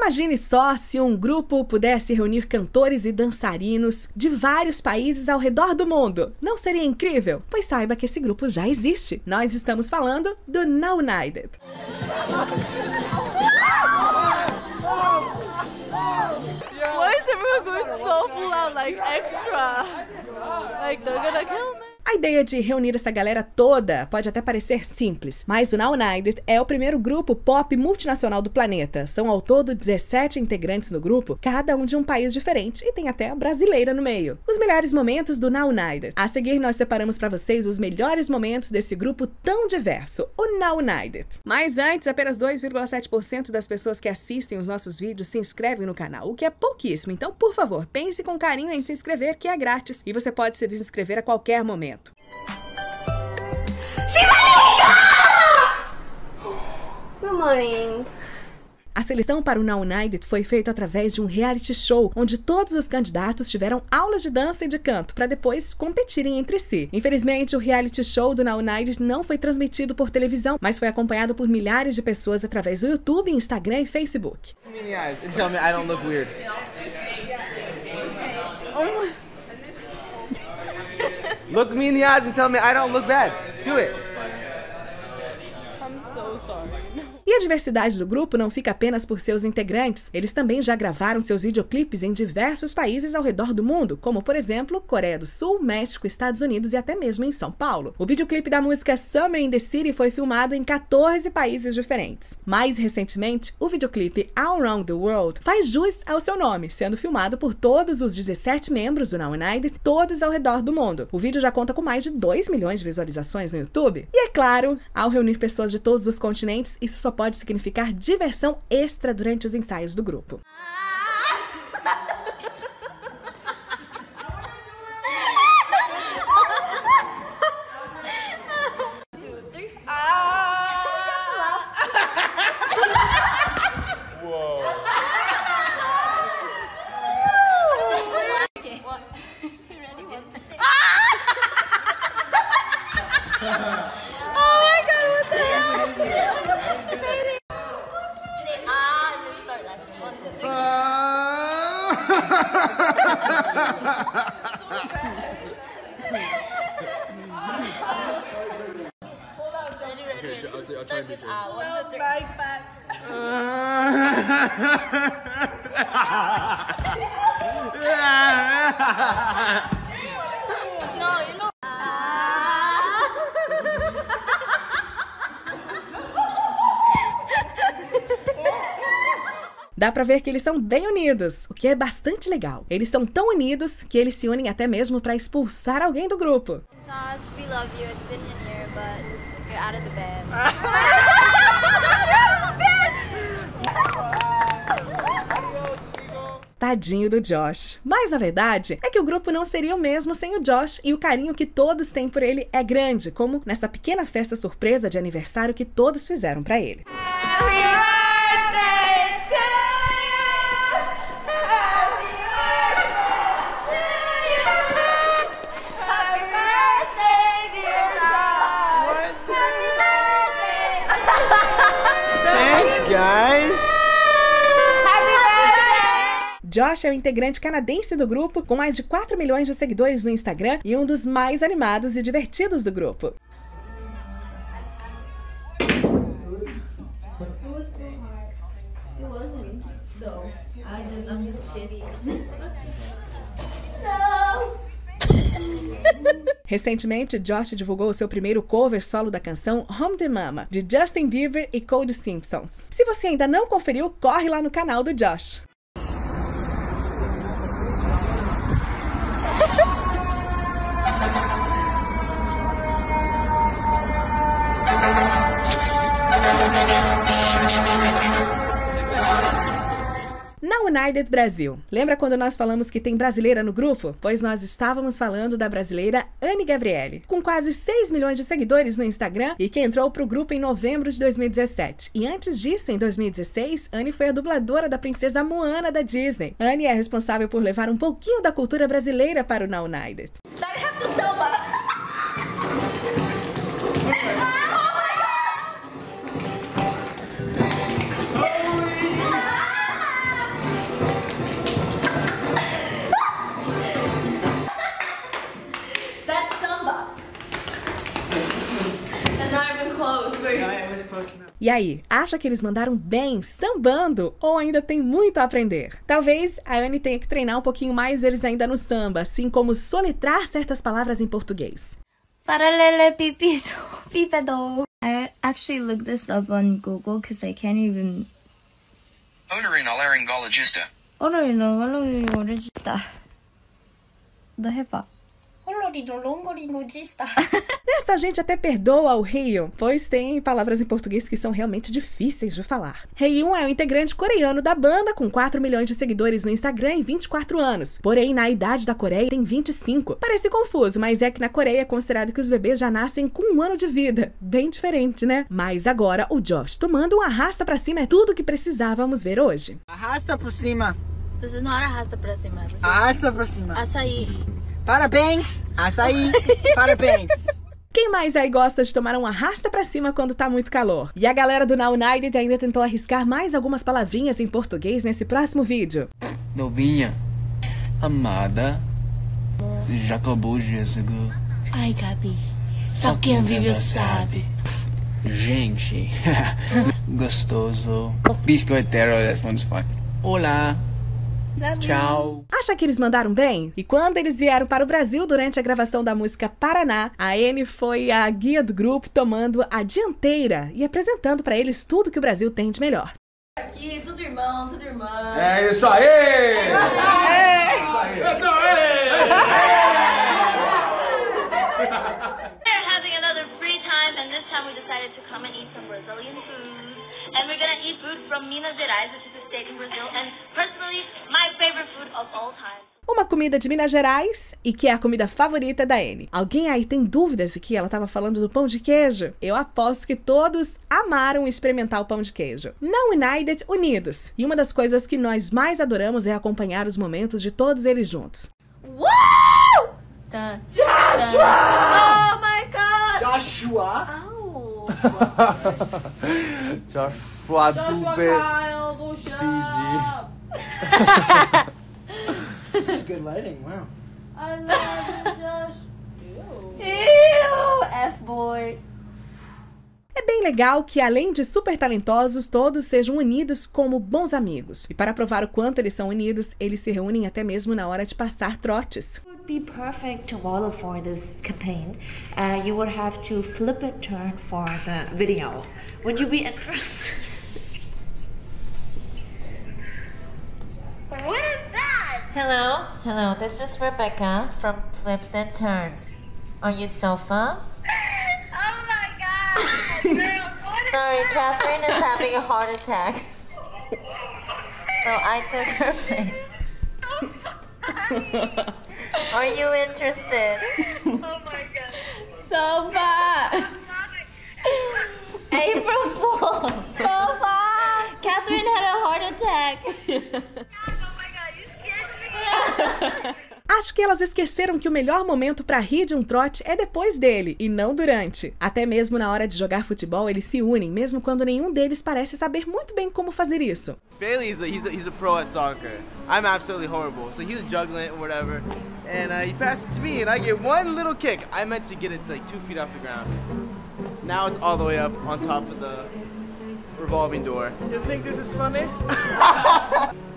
Imagine só se um grupo pudesse reunir cantores e dançarinos de vários países ao redor do mundo. Não seria incrível? Pois saiba que esse grupo já existe. Nós estamos falando do Now United. Why is everyone going so full out, like extra? Like they're gonna kill me. A ideia de reunir essa galera toda pode até parecer simples, mas o Now United é o primeiro grupo pop multinacional do planeta. São ao todo 17 integrantes no grupo, cada um de um país diferente e tem até a brasileira no meio. Os melhores momentos do Now United. A seguir nós separamos para vocês os melhores momentos desse grupo tão diverso, o Now United. Mas antes, apenas 2,7% das pessoas que assistem os nossos vídeos se inscrevem no canal, o que é pouquíssimo. Então, por favor, pense com carinho em se inscrever, que é grátis e você pode se desinscrever a qualquer momento. Good morning. A seleção para o Now United foi feita através de um reality show, onde todos os candidatos tiveram aulas de dança e de canto para depois competirem entre si. Infelizmente, o reality show do Now United não foi transmitido por televisão, mas foi acompanhado por milhares de pessoas através do YouTube, Instagram e Facebook. Look me in the eyes and tell me I don't look weird. look me in the eyes and tell me I don't look bad. Do it. I'm so sorry. E a diversidade do grupo não fica apenas por seus integrantes, eles também já gravaram seus videoclipes em diversos países ao redor do mundo, como por exemplo Coreia do Sul, México, Estados Unidos e até mesmo em São Paulo. O videoclipe da música Summer in the City foi filmado em 14 países diferentes. Mais recentemente, o videoclipe All Around the World faz jus ao seu nome, sendo filmado por todos os 17 membros do Now United, todos ao redor do mundo. O vídeo já conta com mais de 2 milhões de visualizações no YouTube. E é claro, ao reunir pessoas de todos os continentes, isso só pode significar diversão extra durante os ensaios do grupo. Dá pra ver que eles são bem unidos, o que é bastante legal. Eles são tão unidos que eles se unem até mesmo pra expulsar alguém do grupo. Josh, we love you. It's been a year, but you're out of the bed. Tadinho do Josh. Mas a verdade é que o grupo não seria o mesmo sem o Josh e o carinho que todos têm por ele é grande, como nessa pequena festa surpresa de aniversário que todos fizeram pra ele. Thanks, Josh é o integrante canadense do grupo, com mais de 4 milhões de seguidores no Instagram e um dos mais animados e divertidos do grupo. Recentemente, Josh divulgou o seu primeiro cover solo da canção Home the Mama, de Justin Bieber e Cody Simpsons. Se você ainda não conferiu, corre lá no canal do Josh. United Brasil. Lembra quando nós falamos que tem brasileira no grupo? Pois nós estávamos falando da brasileira Anne Gabriele, com quase 6 milhões de seguidores no Instagram e que entrou pro grupo em novembro de 2017. E antes disso, em 2016, Anne foi a dubladora da princesa Moana da Disney. Anne é responsável por levar um pouquinho da cultura brasileira para o Now United. E aí, acha que eles mandaram bem, sambando, ou ainda tem muito a aprender? Talvez a Anne tenha que treinar um pouquinho mais eles ainda no samba, assim como soletrar certas palavras em português. Paralelepípedo, pípedo. I actually looked this up on Google because I can't even. Otorhinolaryngologista. Otorhinolaryngologista. Da repa. Nessa a gente até perdoa o Heiyon, pois tem palavras em português que são realmente difíceis de falar. Heiyon é um integrante coreano da banda com 4 milhões de seguidores no Instagram e 24 anos. Porém, na idade da Coreia tem 25. Parece confuso, mas é que na Coreia é considerado que os bebês já nascem com um ano de vida. Bem diferente, né? Mas agora o Josh tomando um arrasta pra cima é tudo que precisávamos ver hoje. Arrasta por cima. This is not arrasta pra cima. This is Arrasta por cima. açaí. Parabéns. Açaí. Parabéns. Quem mais aí gosta de tomar um arrasta pra cima quando tá muito calor? E a galera do Now United ainda tentou arriscar mais algumas palavrinhas em português nesse próximo vídeo. Novinha, amada, já acabou o jogo. Ai, Gabi. Só quem vive sabe. Gente, gostoso. Biscoiteiro, responde fã. Olá. Tchau. Acha que eles mandaram bem? E quando eles vieram para o Brasil durante a gravação da música Paraná, a Anne foi a guia do grupo tomando a dianteira e apresentando para eles tudo que o Brasil tem de melhor. Aqui, tudo irmão, tudo irmã. É isso aí! We're having another free time, and this time we decided to come and eat some Brazilian food. And we're gonna eat food from Minas Gerais, which is state in Brazil, and personally, my favorite food of all time. Uma comida de Minas Gerais e que é a comida favorita da Anne. Alguém aí tem dúvidas de que ela estava falando do pão de queijo? Eu aposto que todos amaram experimentar o pão de queijo. Não United, unidos. E uma das coisas que nós mais adoramos é acompanhar os momentos de todos eles juntos. Dun, Joshua! Oh my god! Joshua. Ow! Joshua Dube. Kyle, bullshit! This is good lighting. Wow. I love you, Josh. Ew! F-boy. É bem legal que, além de super talentosos, todos sejam unidos como bons amigos. E para provar o quanto eles são unidos, eles se reúnem até mesmo na hora de passar trotes. would be perfect model for this campaign. Uh, you would have to flip a turn for the video. Would you be interested? What is that? Hello, hello. This is Rebecca from Flips and Turns. Are you sofa? Sorry. Catherine is having a heart attack. So I took her place. Are you interested? Oh my god. Sofa! April Fools! Sofa! Catherine had a heart attack. Oh my god, you scared me. Acho que elas esqueceram que o melhor momento para rir de um trote é depois dele e não durante. Até mesmo na hora de jogar futebol, eles se unem, mesmo quando nenhum deles parece saber muito bem como fazer isso. Bailey, he's a, he's a, he's a pro at soccer. I'm absolutely horrible. So he was juggling it or whatever, and uh, he passed it to me, and I get one little kick. I meant to get it like two feet off the ground. Now it's all the way up on top of the revolving door. You think this is funny?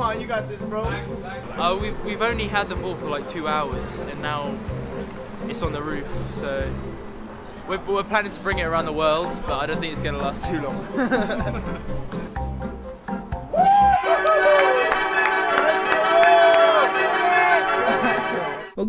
Come on, you got this, bro. Uh, we've, we've only had the ball for like two hours and now it's on the roof. So we're, we're planning to bring it around the world, but I don't think it's going to last too long.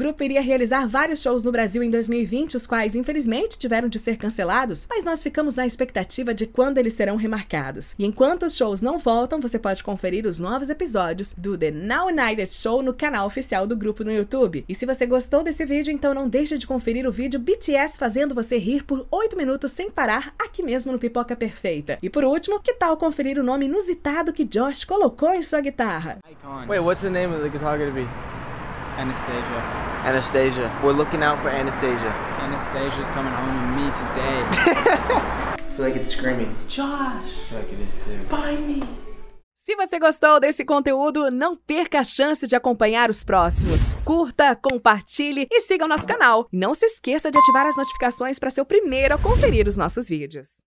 grupo iria realizar vários shows no Brasil em 2020, os quais infelizmente tiveram de ser cancelados, mas nós ficamos na expectativa de quando eles serão remarcados. E enquanto os shows não voltam, você pode conferir os novos episódios do The Now United Show no canal oficial do grupo no YouTube. E se você gostou desse vídeo, então não deixe de conferir o vídeo BTS fazendo você rir por 8 minutos sem parar aqui mesmo no Pipoca Perfeita. E por último, que tal conferir o nome inusitado que Josh colocou em sua guitarra? Wait, what's the name of the guitar gonna be? Anastasia. Anastasia. We're looking out for Anastasia. Anastasia's coming home with me today. I feel like it's screaming. I feel like it is too. Se você gostou desse conteúdo, não perca a chance de acompanhar os próximos. Curta, compartilhe e siga o nosso canal. Não se esqueça de ativar as notificações para ser o primeiro a conferir os nossos vídeos.